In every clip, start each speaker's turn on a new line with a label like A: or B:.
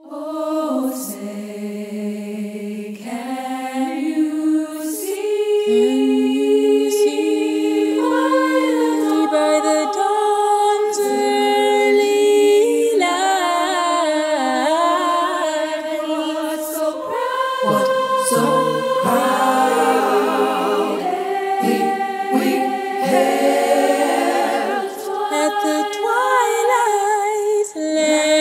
A: Oh, say, can you see?
B: Can you see by the dawn's early light
A: What's so proud?
B: what so
A: proud? We, we hailed
B: at the twilight's last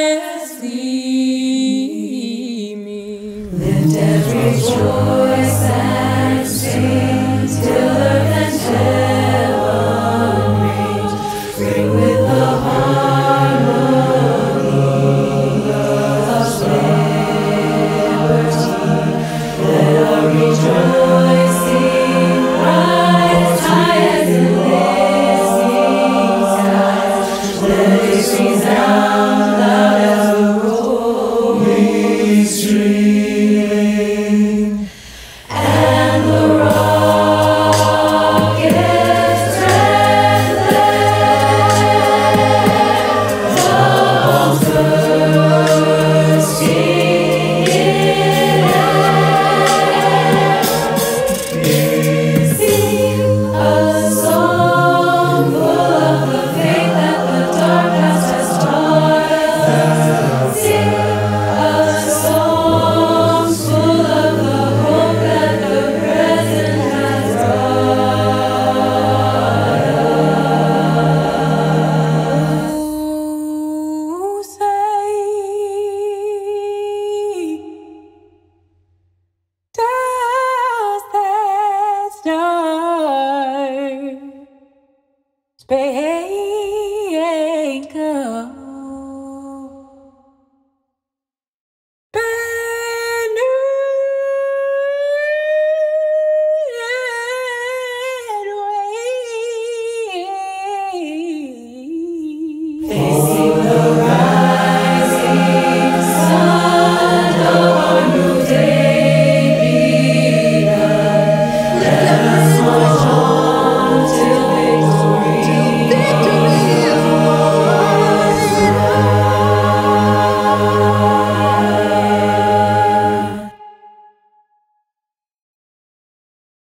A: 追求。Space.